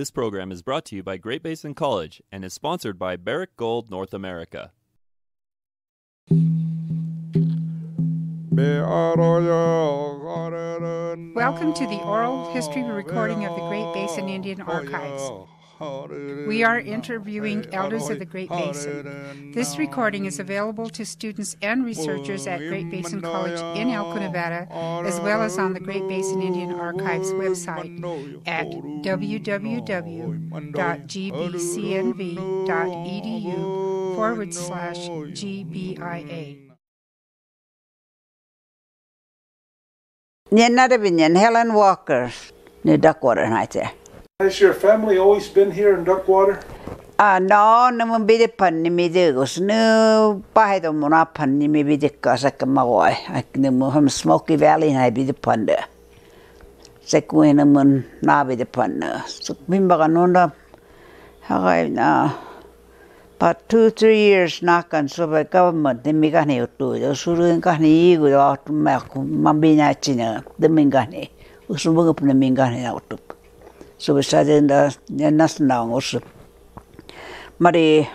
This program is brought to you by Great Basin College and is sponsored by Barrick Gold North America. Welcome to the oral history recording of the Great Basin Indian Archives. We are interviewing elders of the Great Basin. This recording is available to students and researchers at Great Basin College in Elko, Nevada, as well as on the Great Basin Indian Archives website at www.gbcnv.edu forward slash GBIA. Nyen Helen Walker, New Duckwater, Night. Has your family always been here in Duckwater? Ah, no, no mun bide panni mi degus. Nu pahedo mun apanni mi bide kasakka magoi. Ak nu mun ham Smoky Valley na bide pande. Se kuin mun na bide panne. So min baga nunda hagai na about two three years nakan so by government ni mi gani utu. Jo surun gani igu jo atu me ku mambina china de min gani. Usumbuga pune min gani subisadenda nasna ngos mari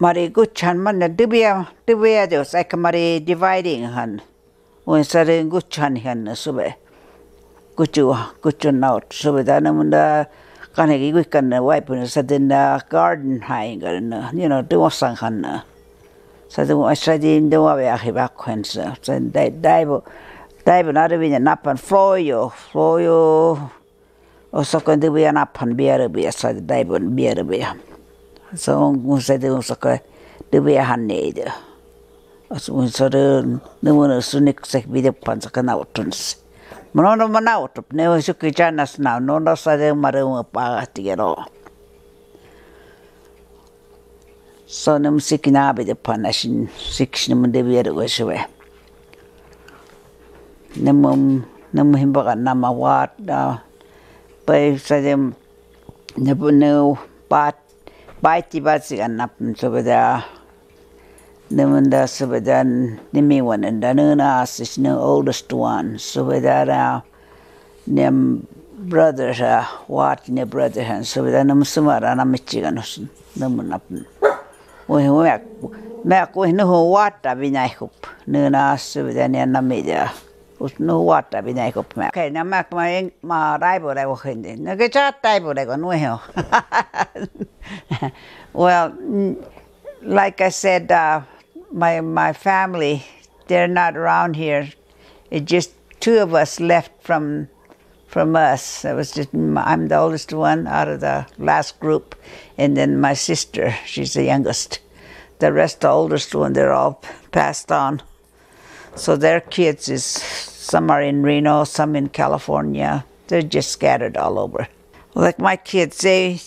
mari gu chanman na dibia dibia jo sak mari dividing han un sare gu chan han sube gu chu gu chu na sube da na munda äh, kane gi gu kan wai pun sadenda äh, garden hai gar na you know do sang han na äh, sa do asadin do wa ya hiba kwensa sen dai dai bo dai bo na de vi na pan floyo floyo Og så kan du bli en app han bjør og bjør, så de bør bjør og bjør. Så hun sier til hun, så kan du bli han nede. Og så hun sier til hun, nå må du sånn ikke sikkert bjør på han, så kan jeg åtte hans. Men hun må nå åtte opp, nå er hun sikkert kjenne sånn av, nå da på alle tider. Så nå må sikkert på han, så sikkert nå må du bjør og bjør. Nå må hun, nå watไปแสดงเนื้อเนื้อปาดปาที่บ้านสิกันนับสบดาเนื้อมันดาสบดานี่มีวันนั้นเนื้อน่าสิเนื้อ oldest one สบดาเนื้อ brother ฮะวัดเนื้อ brother ฮันสบดาเนื้อมุ pues no guata vine a comer. Que nada más que ma raibo raibo gente. No que ya raibo raibo no. Well, mm, like I said, uh, my my family they're not around here. It just two of us left from from us. It was just I'm the oldest one out of the last group, and then my sister. She's the youngest. The rest, the oldest one, they're all passed on. So their kids is some are in Reno, some in California. They're just scattered all over. Like my kids, they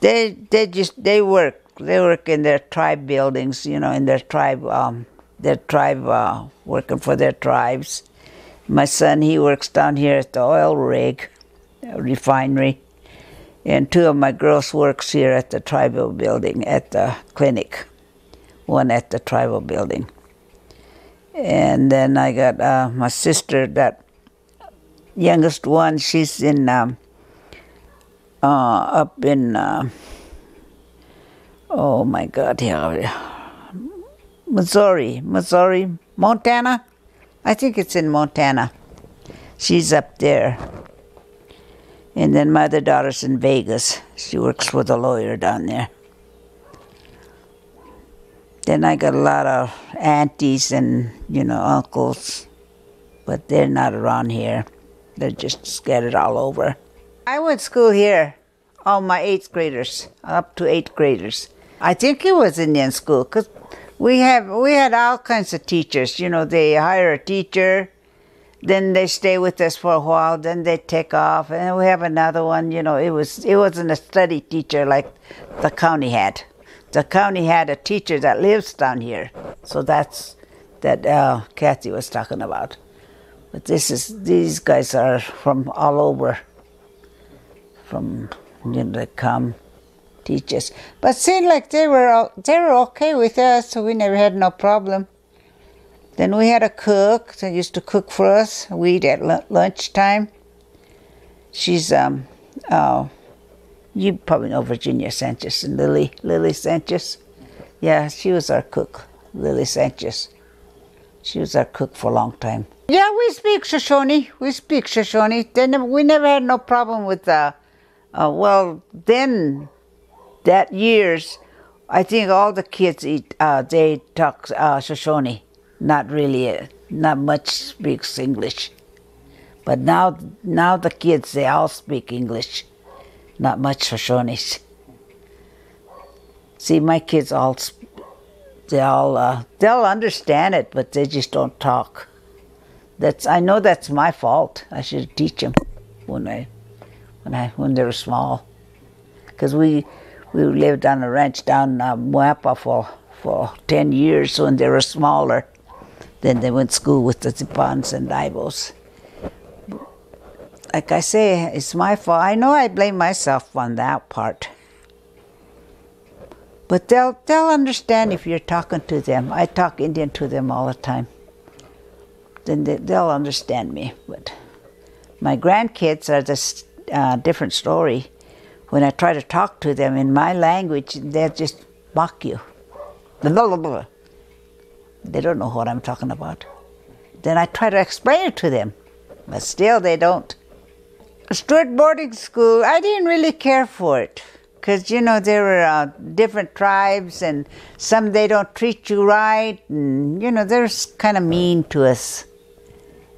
they they just they work. They work in their tribe buildings, you know, in their tribe um, their tribe uh, working for their tribes. My son, he works down here at the oil rig uh, refinery, and two of my girls works here at the tribal building at the clinic. One at the tribal building and then I got uh, my sister, that youngest one. She's in um, uh, up in uh, oh my God, here, Missouri, Missouri, Montana. I think it's in Montana. She's up there. And then my other daughter's in Vegas. She works with a lawyer down there. Then I got a lot of aunties and, you know, uncles, but they're not around here. They're just scattered all over. I went to school here, all my eighth graders, up to eighth graders. I think it was Indian school because we have we had all kinds of teachers. You know, they hire a teacher, then they stay with us for a while, then they take off, and we have another one. You know, it was it wasn't a study teacher like the county had the county had a teacher that lives down here. So that's that uh, Kathy was talking about. But this is these guys are from all over. From you know they come teach us. But seemed like they were all, they were okay with us, so we never had no problem. Then we had a cook that used to cook for us. We eat at lunchtime. She's um, uh, You probably know Virginia Sanchez and Lily, Lily Sanchez. Yeah, she was our cook, Lily Sanchez. She was our cook for a long time. Yeah, we speak Shoshone. We speak Shoshone. Then we never had no problem with, uh, uh, well, then, that years, I think all the kids eat, uh, they talk uh, Shoshone. Not really, uh, not much speaks English. But now, now the kids, they all speak English. Not much Shoshone. See, my kids all, they all, uh, they'll understand it, but they just don't talk. That's I know that's my fault. I should teach them when I, when I when they were small, because we we lived on a ranch down uh, Moapa for for ten years when they were smaller. Then they went to school with the Zipans and Ibos. Like I say, it's my fault. I know I blame myself on that part. But they'll they'll understand if you're talking to them. I talk Indian to them all the time. Then they, they'll understand me. But my grandkids are this uh, different story. When I try to talk to them in my language, they'll just mock you. They don't know what I'm talking about. Then I try to explain it to them, but still they don't. Stewart boarding school, I didn't really care for it because you know there were uh, different tribes and some they don't treat you right and you know they're kind of mean to us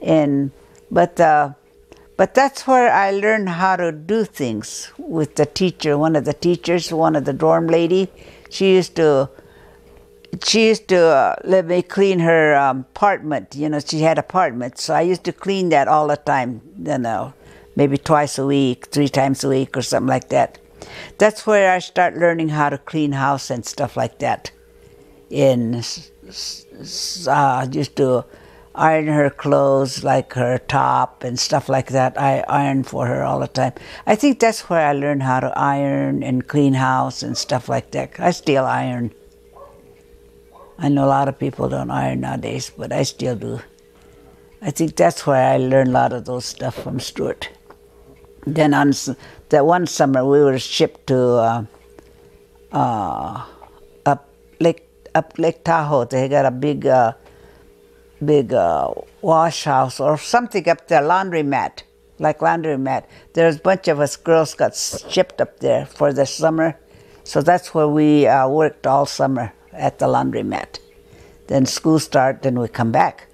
and but uh, but that's where I learned how to do things with the teacher. One of the teachers, one of the dorm lady, she used to she used to uh, let me clean her um, apartment. You know, she had apartment, so I used to clean that all the time. You know, maybe twice a week, three times a week, or something like that. That's where I start learning how to clean house and stuff like that. In uh, used to iron her clothes, like her top and stuff like that. I iron for her all the time. I think that's where I learned how to iron and clean house and stuff like that. I still iron. I know a lot of people don't iron nowadays, but I still do. I think that's where I learned a lot of those stuff from Stewart. Then on that one summer, we were shipped to uh, uh, up Lake up Lake Tahoe. They got a big uh, big uh, wash house or something up there, laundry mat, like laundry mat. There's a bunch of us girls got shipped up there for the summer, so that's where we uh, worked all summer at the laundry mat. Then school start, then we come back.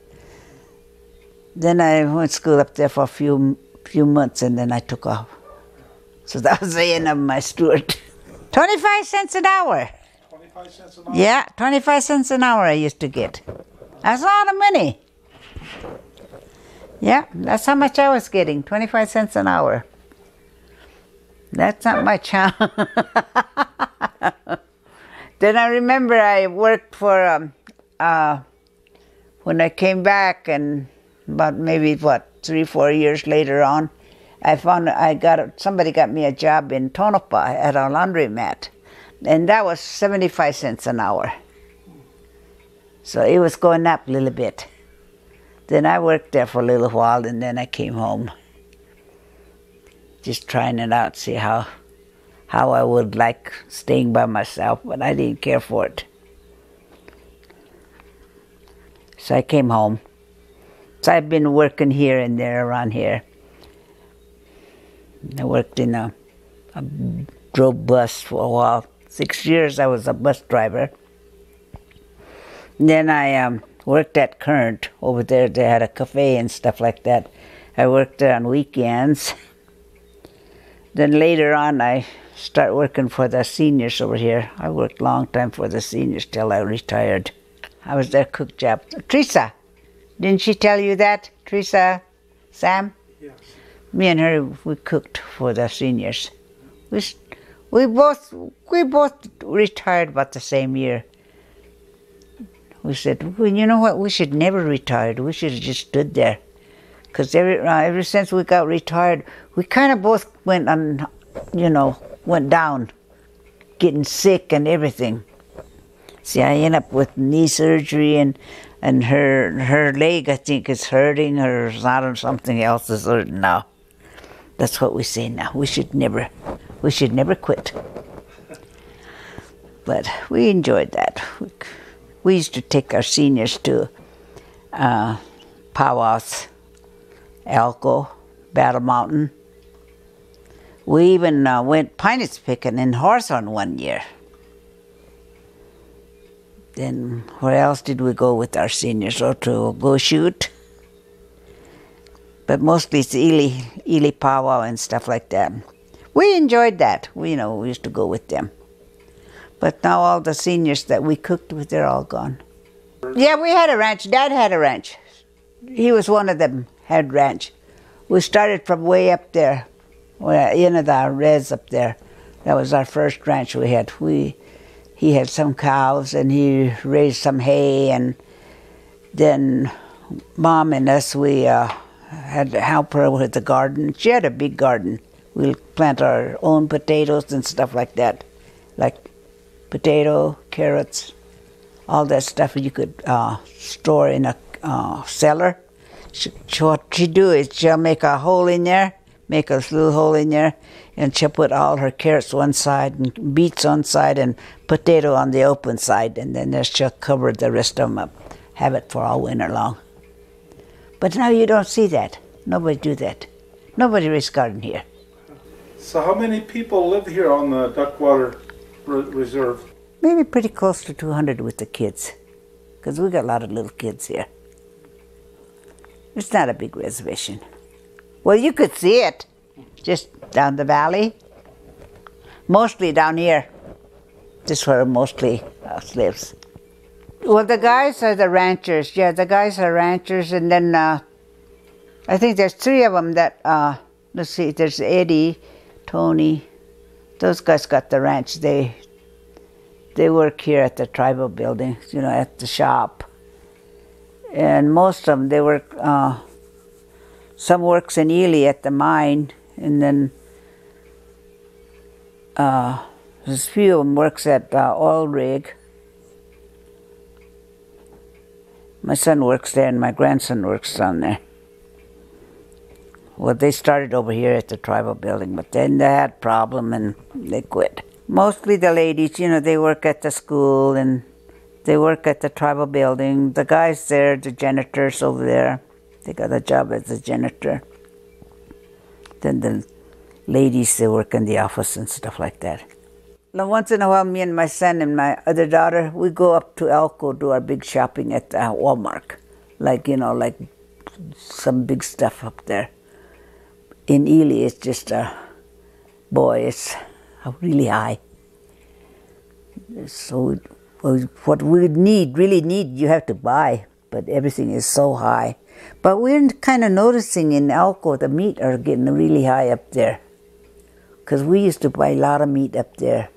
Then I went to school up there for a few few months, and then I took off. So that was the end of my Stewart. Twenty-five cents an hour. Twenty-five cents an hour. Yeah, twenty-five cents an hour I used to get. That's a lot of money. Yeah, that's how much I was getting 25 cents an hour. That's not much, huh? then I remember I worked for, um, uh, when I came back, and about maybe what, three, four years later on, I found I got somebody got me a job in Tonopah at a laundromat, and that was 75 cents an hour. So it was going up a little bit. Then I worked there for a little while and then I came home. Just trying it out, see how how I would like staying by myself, but I didn't care for it. So I came home. So I've been working here and there around here. I worked in a, a drove bus for a while. Six years I was a bus driver. Then I um, worked at Currant over there. They had a cafe and stuff like that. I worked there on weekends. Then later on, I start working for the seniors over here. I worked long time for the seniors till I retired. I was their cook job. Teresa, didn't she tell you that? Teresa, Sam? Yes. Me and her, we cooked for the seniors. We, we both we both retired about the same year. We said, well, you know what? We should never retired. We should have just stood there. Because every, uh, ever since we got retired, we kind of both went on, you know, went down, getting sick and everything. See, I end up with knee surgery and and her her leg, I think, is hurting or not, something else is hurting now. That's what we say now. We should never We should never quit. But we enjoyed that. We, we used to take our seniors to uh, powwows, Elko, Battle Mountain. We even uh, went pinus picking in Hawthorne one year. Then where else did we go with our seniors? Or to go shoot? But mostly it's Ely, Ely powwow and stuff like that. We enjoyed that. We, you know, we used to go with them. But now all the seniors that we cooked with, they're all gone. Yeah, we had a ranch. Dad had a ranch. He was one of them, had ranch. We started from way up there, where, you know, the res up there. That was our first ranch we had. We, he had some cows and he raised some hay and then mom and us, we uh, had to help her with the garden. She had a big garden. We'll plant our own potatoes and stuff like that, like potato, carrots, all that stuff you could uh, store in a uh, cellar. She, what she do is she'll make a hole in there, make a little hole in there, and she'll put all her carrots one side and beets on side and potato on the open side, and then she'll cover the rest of them up, have it for all winter long. But now you don't see that. Nobody do that. Nobody raise garden here. So how many people live here on the Duckwater Re- Reserve? Maybe pretty close to 200 with the kids, because we got a lot of little kids here. It's not a big reservation. Well, you could see it just down the valley. Mostly down here. This is where mostly us lives. Well, the guys are the ranchers. Yeah, the guys are ranchers, and then uh, I think there's three of them that. Uh, let's see. There's Eddie, Tony. Those guys got the ranch. They they work here at the tribal building. You know, at the shop. And most of them, they work. Uh, some works in Ely at the mine, and then uh, there's a few of them works at uh, oil rig. My son works there, and my grandson works down there. Well, they started over here at the tribal building, but then they had problem and they quit. Mostly the ladies, you know, they work at the school and they work at the tribal building. The guys there, the janitors over there, they got a job as a janitor. Then the ladies, they work in the office and stuff like that. Now, once in a while, me and my son and my other daughter, we go up to Elko, do our big shopping at uh, Walmart. Like, you know, like some big stuff up there. In Ely, it's just a, boy, it's really high. So, what we need, really need, you have to buy, but everything is so high. But we're kind of noticing in Elko, the meat are getting really high up there. Because we used to buy a lot of meat up there.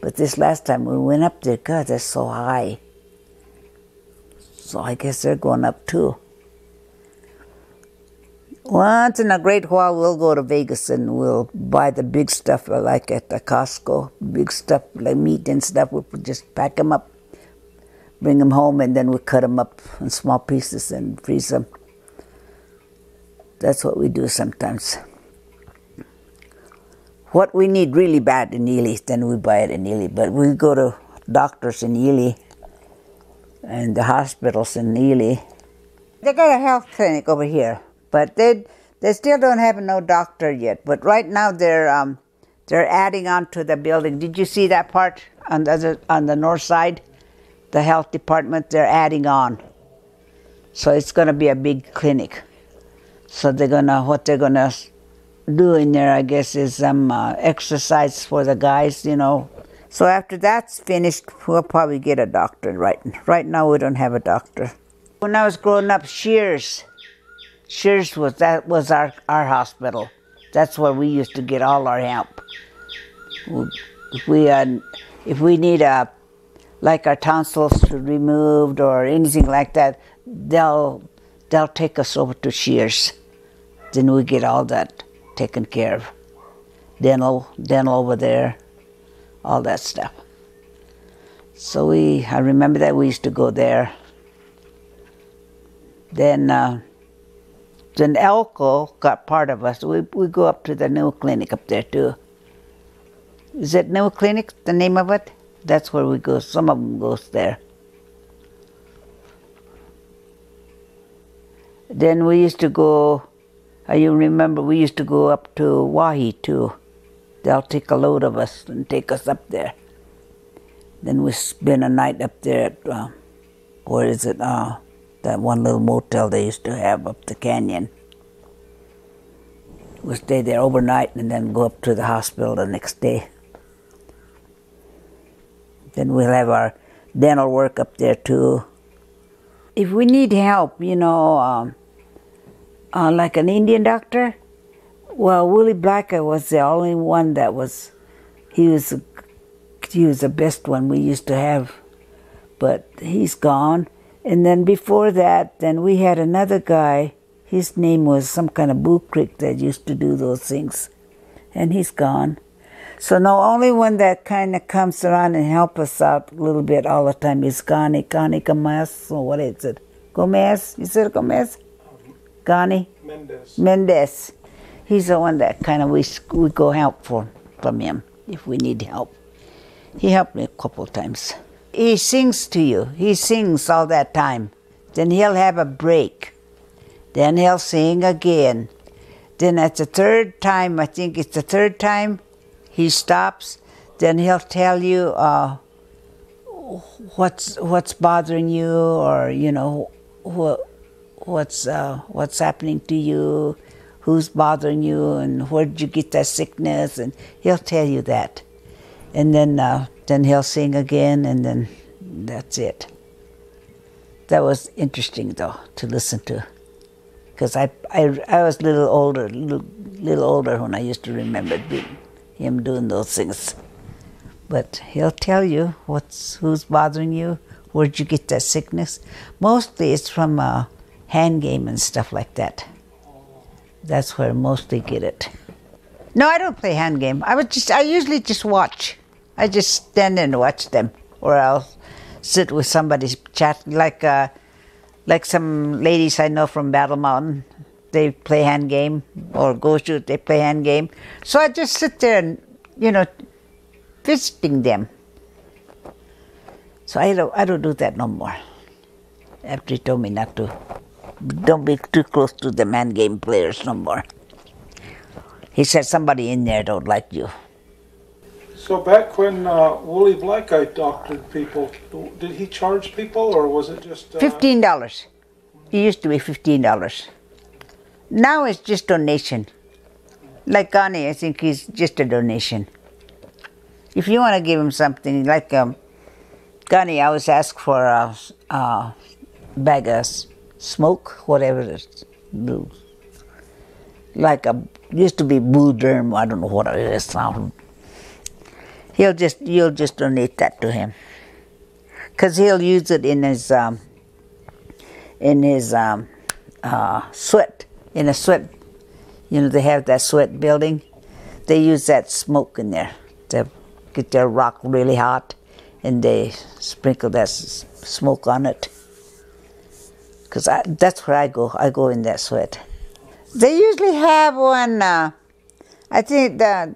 But this last time we went up there, God, that's so high. So I guess they're going up too. Once in a great while, we'll go to Vegas and we'll buy the big stuff like at the Costco, big stuff like meat and stuff. We'll just pack them up, bring them home, and then we cut them up in small pieces and freeze them. That's what we do sometimes. What we need really bad in Ely, then we buy it in Ely. But we go to doctors in Ely and the hospitals in Ely. They got a health clinic over here but they they still don't have no doctor yet. But right now they're um, they're adding on to the building. Did you see that part on the on the north side? The health department they're adding on, so it's going to be a big clinic. So they're gonna what they're gonna do in there, I guess, is some uh, exercise for the guys, you know. So after that's finished, we'll probably get a doctor. Right, right now we don't have a doctor. When I was growing up, Schurz Schurz was that was our our hospital. That's where we used to get all our help. If we uh, if we need a like our tonsils removed or anything like that, they'll they'll take us over to Schurz. Then we get all that taken care of. Dental, dental over there, all that stuff. So we, I remember that we used to go there. Then. Uh, then Elko got part of us. We we go up to the new clinic up there too. Is it New Clinic, the name of it? That's where we go. Some of them goes there. Then we used to go, uh, you remember, we used to go up to Owyhee too. They'll take a load of us and take us up there. Then we spend a night up there at, uh, where is it? Uh, that one little motel they used to have up the canyon. We stay there overnight and then go up to the hospital the next day. Then we'll have our dental work up there too. If we need help, you know, um, uh, like an Indian doctor, well, Willie Blackeye was the only one that was. He was he was the best one we used to have, but he's gone. And then before that, then we had another guy. His name was some kind of Boo Creek that used to do those things, and he's gone. So the only one that kind of comes around and help us out a little bit all the time is Gani, Gani Gomez, or what is it? Gomez? You said Gomez? Gani? Mendez. Mendez. He's the one that kind of we, we go help for from him if we need help. He helped me a couple times. He sings to you. He sings all that time. Then he'll have a break. Then he'll sing again. Then at the third time, I think it's the third time, he stops. Then he'll tell you uh, what's what's bothering you, or you know what what's uh, what's happening to you, who's bothering you, and where did you get that sickness, and he'll tell you that, and then uh, then he'll sing again, and then that's it. That was interesting though to listen to, because I, I I was a little older, little, little older when I used to remember him doing those things. But he'll tell you what's who's bothering you, where'd you get that sickness. Mostly it's from uh, hand game and stuff like that. That's where mostly get it. No, I don't play hand game. I would just I usually just watch. I just stand and watch them, or I'll sit with somebody chat like uh, like some ladies I know from Battle Mountain. They play hand game or go shoot. They play hand game. So I just sit there and you know visiting them. So I don't I don't do that no more. After he told me not to, don't be too close to the man game players no more. He said somebody in there don't like you. So back when uh, Willie Blackeye doctored people, did he charge people or was it just uh, Fifteen dollars. It used to be fifteen dollars. Now it's just donation. Like Gani, I think he's just a donation. If you want to give him something, like um, I always ask for a, a bag of smoke, whatever it is, blue. Like a used to be blue derm. I don't know what it is now. He'll just you'll just donate that to him, cause he'll use it in his um, in his um, uh, sweat in a sweat. You know they have that sweat building. They use that smoke in there to get their rock really hot, and they sprinkle that smoke on it. Cause that's where I go. I go in that sweat. They usually have one. Uh, I think that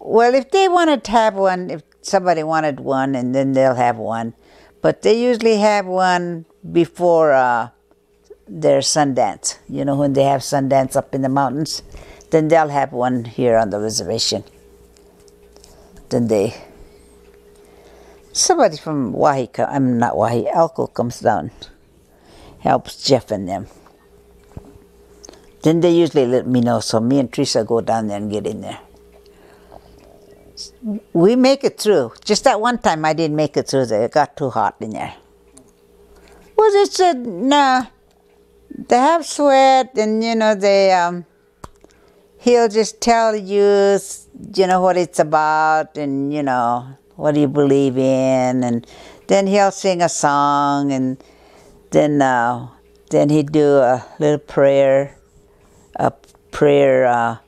well, if they wanted to have one, if somebody wanted one, and then they'll have one. But they usually have one before uh, their Sundance. You know, when they have Sundance up in the mountains, then they'll have one here on the reservation. Then they. Somebody from Owyhee, I'm not Owyhee, Elko comes down, helps Jeff and them. Then they usually let me know, so me and Teresa go down there and get in there we make it through. Just that one time I didn't make it through there. It got too hot in there. Well, they said, nah, they have sweat and, you know, they, um, he'll just tell you, you know, what it's about and, you know, what do you believe in. And then he'll sing a song and then, uh, then he'd do a little prayer, a prayer, uh,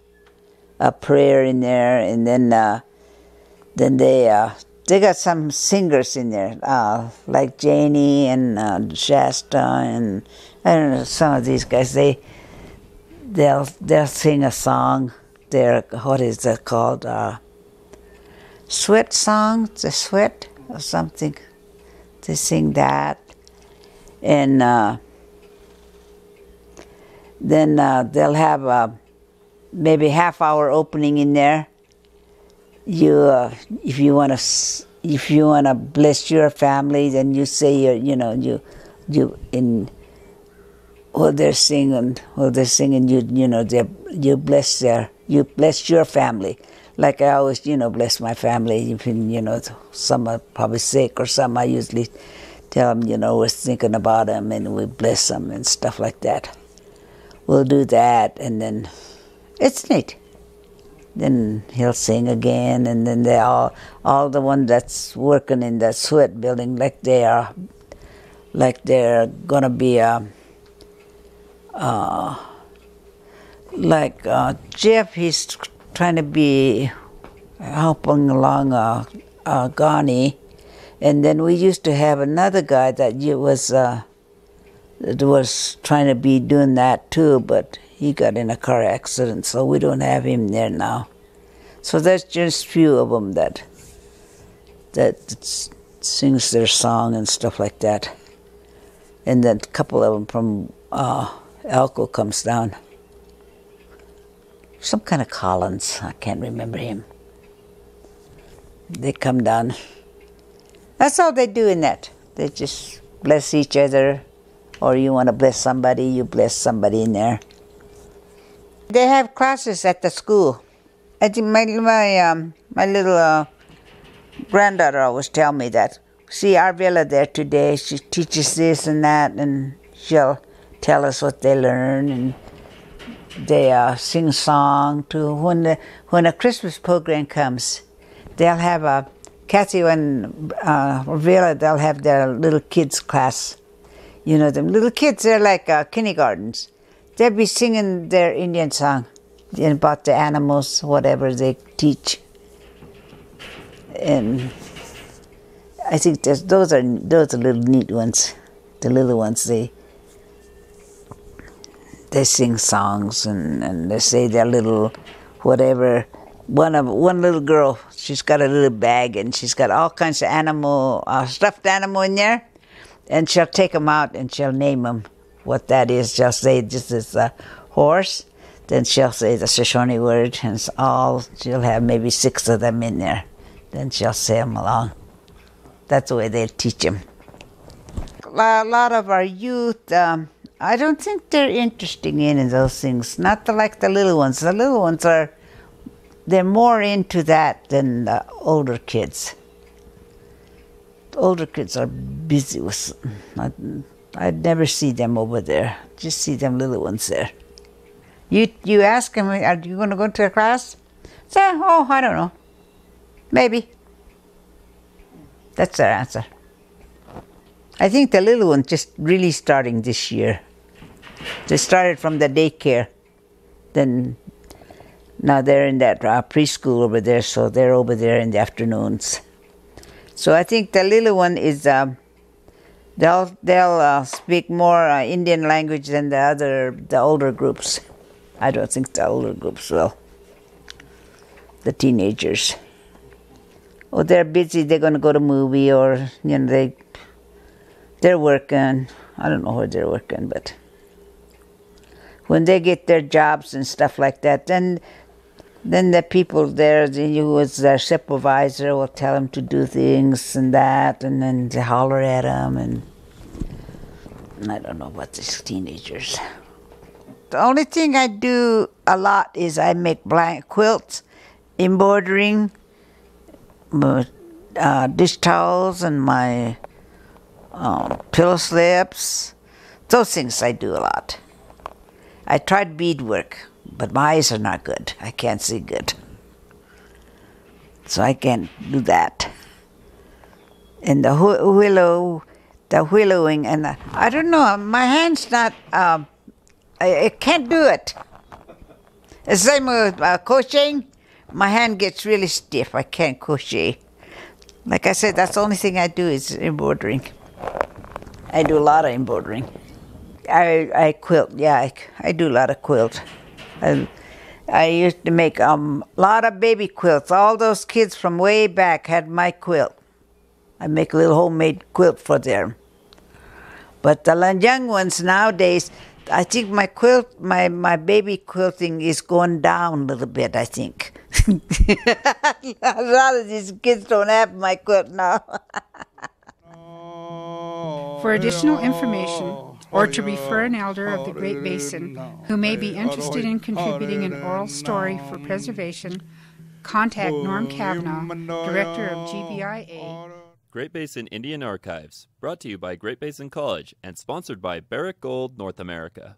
a prayer in there and then, uh, then they uh, they got some singers in there, uh, like Janie and uh, Shasta and I don't know some of these guys. They they'll they'll sing a song. They're what is that called? Uh, sweat song, the sweat or something. They sing that, and uh, then uh, they'll have a maybe half hour opening in there. You, uh, if you want to, if you want to bless your family, then you say your, you know, you, you in. While they're singing, while they're singing, you you know, you bless their, you bless your family like I always, you know, bless my family. Even, you know, some are probably sick or some, I usually tell them, you know, we're thinking about them and we bless them and stuff like that. We'll do that and then it's neat. Then he'll sing again and then they all, all the one that's working in that sweat building, like they are, like they're gonna be a, uh, like uh, Jeff, he's trying to be helping along uh, uh, Ghani. And then we used to have another guy that was uh, was trying to be doing that too, but he got in a car accident, so we don't have him there now. So there's just few of them that that sings their song and stuff like that. And then a couple of them from uh, Elko comes down some kind of Collins. I can't remember him. They come down. That's all they do in that. They just bless each other, or you want to bless somebody, you bless somebody in there. They have classes at the school. I think my my um, my little uh, granddaughter always tell me that. See Arvilla there today. She teaches this and that, and she'll tell us what they learn and they uh, sing song to when the when a Christmas program comes, they'll have a Kathy and uh, Villa. They'll have their little kids class. You know them little kids. They're like uh, kindergartens. They'll be singing their Indian song about the animals, whatever they teach. And I think those are those are little neat ones. The little ones they they sing songs and, and they say their little whatever. One of one little girl, she's got a little bag and she's got all kinds of animal, uh, stuffed animal in there, and she'll take them out and she'll name them what that is. She'll say this is a horse, then she'll say the Shoshone word, and it's all she'll have maybe six of them in there. Then she'll say them along. That's the way they teach them. A lot of our youth. Um, I don't think they're interesting in those things. Not the, like the little ones. The little ones are, they're more into that than the older kids. The older kids are busy with. I, I'd never see them over there. Just see them little ones there. You you ask them, are you going to go to a class? Say, oh, I don't know. Maybe. That's their answer. I think the little one just really starting this year. They started from the daycare. Then now they're in that uh, preschool over there, so they're over there in the afternoons. So I think the little one is uh, they'll they'll uh, speak more uh, Indian language than the other the older groups. I don't think the older groups will. The teenagers. Oh, they're busy. They're going to go to movie, or you know they they're working. I don't know where they're working, but when they get their jobs and stuff like that, then then the people there, who was their supervisor, will tell them to do things and that, and then they holler at them, and I don't know about these teenagers. The only thing I do a lot is I make blanket quilts, embroidering, uh, dish towels, and my um, pillow slips. Those things I do a lot. I tried beadwork, but my eyes are not good. I can't see good. So I can't do that. And the willow, the willowing, and the, I don't know, my hand's not, um, I, I, can't do it. The same with uh, crocheting, my hand gets really stiff. I can't crochet. Like I said, that's the only thing I do is embroidering. I do a lot of embroidering. I, I quilt, yeah, I, I do a lot of quilt. And I used to make um, a lot of baby quilts. All those kids from way back had my quilt. I make a little homemade quilt for them. But the young ones nowadays, I think my quilt, my, my baby quilting is going down a little bit, I think. a lot of these kids don't have my quilt now. For additional information or to refer an elder of the Great Basin who may be interested in contributing an oral story for preservation, contact Norm Cavanaugh, Director of GBIA. Great Basin Indian Archives, brought to you by Great Basin College and sponsored by Barrick Gold North America.